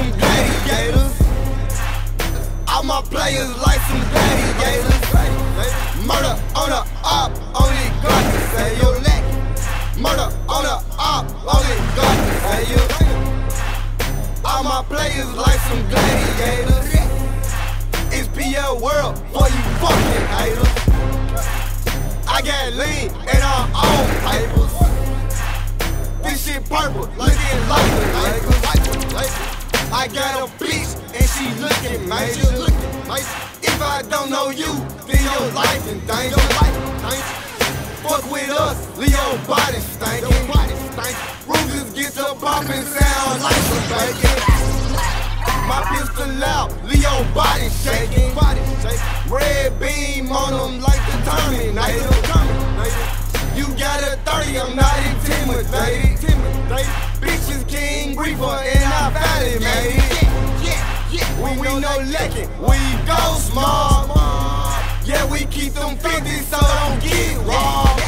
some gladiators. All my players like some gladiators. Murder on the op, only God can save you. Murder on the op, only God can save you. All my players like some gladiators. It's PL World for you fucking haters. I got lean and I'm on papers. This shit purple, If I don't know you, then your life in danger. Fuck with us, Leo body stankin'. Rugers get the bumping, sound like some bacon. My pistol out, Leo body shaking. Red beam on them like the Terminator. You got a 30, I'm not intimidated. Bitches King Reefa and I valley made. When we no leckin', we go small. Yeah, we keep them 50 so don't get robbed.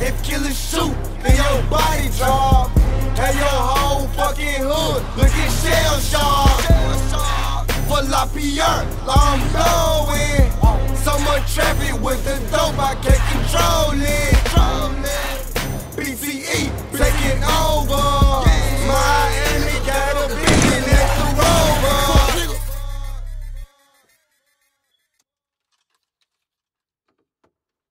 If killers shoot, then your body drop. And your whole fucking hood looking shell shocked. For La Pierre, I'm